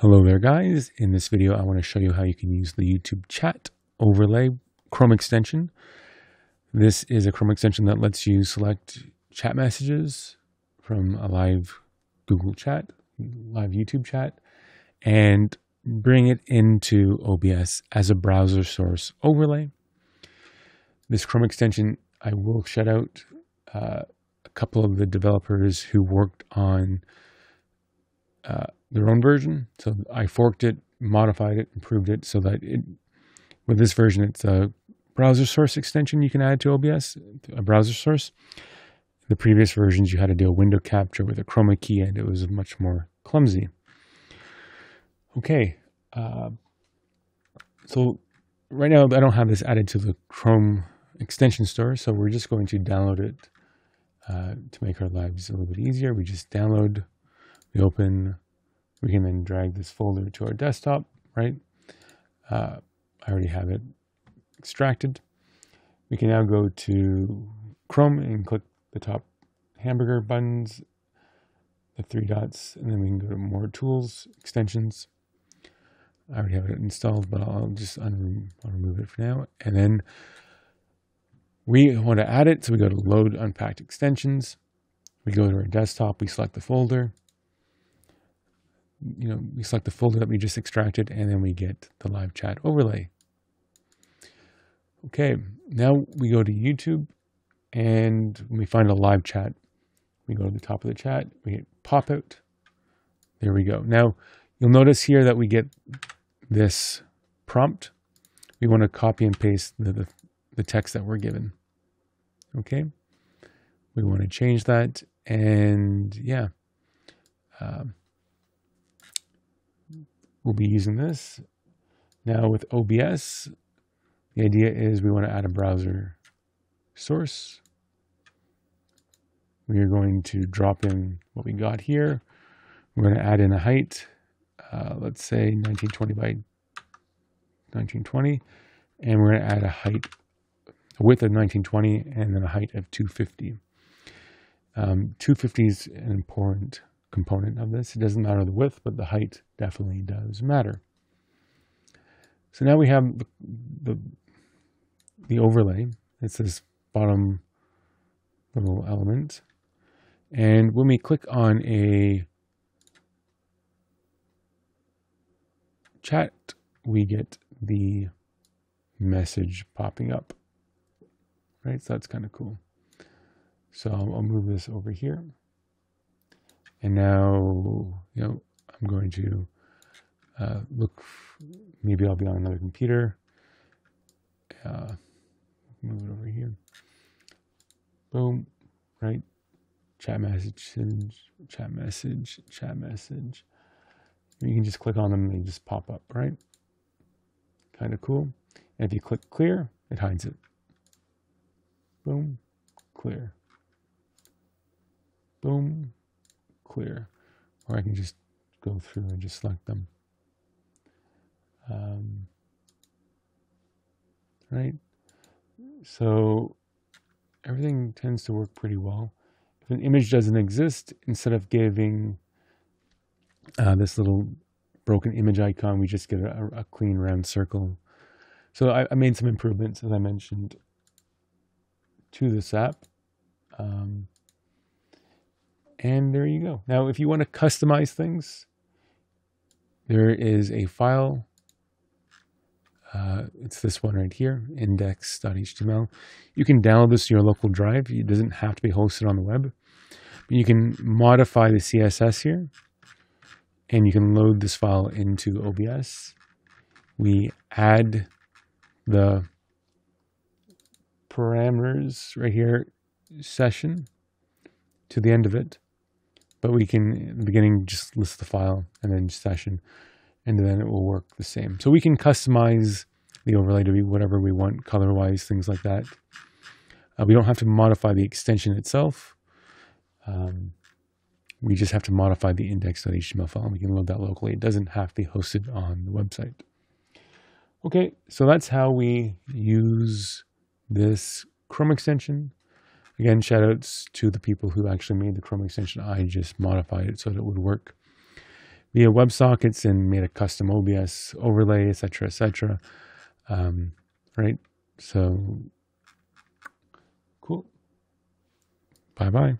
Hello there guys. In this video I want to show you how you can use the YouTube chat overlay Chrome extension. This is a Chrome extension that lets you select chat messages from a live Google chat, live YouTube chat, and bring it into OBS as a browser source overlay. This Chrome extension, I will shout out uh, a couple of the developers who worked on uh, their own version. So I forked it, modified it, improved it so that it, with this version, it's a browser source extension you can add to OBS, a browser source. The previous versions, you had to do a window capture with a chroma key and it was much more clumsy. Okay. Uh, so right now, I don't have this added to the Chrome extension store, so we're just going to download it uh, to make our lives a little bit easier. We just download, we open we can then drag this folder to our desktop, right? Uh, I already have it extracted. We can now go to Chrome and click the top hamburger buttons, the three dots, and then we can go to more tools, extensions. I already have it installed, but I'll just unre I'll remove it for now. And then we want to add it, so we go to load unpacked extensions. We go to our desktop, we select the folder, you know, we select the folder that we just extracted and then we get the live chat overlay. Okay, now we go to YouTube and we find a live chat, we go to the top of the chat, we hit pop out. There we go. Now you'll notice here that we get this prompt. We want to copy and paste the, the, the text that we're given. Okay, we want to change that and yeah. Um, we'll be using this. Now with OBS, the idea is we want to add a browser source. We are going to drop in what we got here. We're going to add in a height, uh, let's say 1920 by 1920, and we're going to add a height, a width of 1920, and then a height of 250. Um, 250 is an important component of this. It doesn't matter the width, but the height definitely does matter. So now we have the, the, the overlay. It's this bottom little element. And when we click on a chat, we get the message popping up. Right, so that's kind of cool. So I'll move this over here. And now, you know, I'm going to uh, look, maybe I'll be on another computer. Uh, move it over here. Boom, right? Chat message, chat message, chat message. You can just click on them and they just pop up, right? Kind of cool. And if you click clear, it hides it. Boom, clear. Boom, clear. Or I can just go through and just select them. Um, right? So everything tends to work pretty well. If an image doesn't exist, instead of giving uh, this little broken image icon, we just get a, a clean round circle. So I, I, made some improvements, as I mentioned, to this app. Um, and there you go. Now, if you want to customize things, there is a file. Uh, it's this one right here, index.html. You can download this to your local drive. It doesn't have to be hosted on the web. But you can modify the CSS here, and you can load this file into OBS. We add the parameters right here, session, to the end of it but we can in the beginning just list the file and then session and then it will work the same. So we can customize the overlay to be whatever we want color wise, things like that. Uh, we don't have to modify the extension itself. Um, we just have to modify the index.html file and we can load that locally. It doesn't have to be hosted on the website. Okay, so that's how we use this Chrome extension Again, shoutouts to the people who actually made the Chrome extension. I just modified it so that it would work via WebSockets and made a custom OBS overlay, etc., etc. Um, right? So, cool. Bye bye.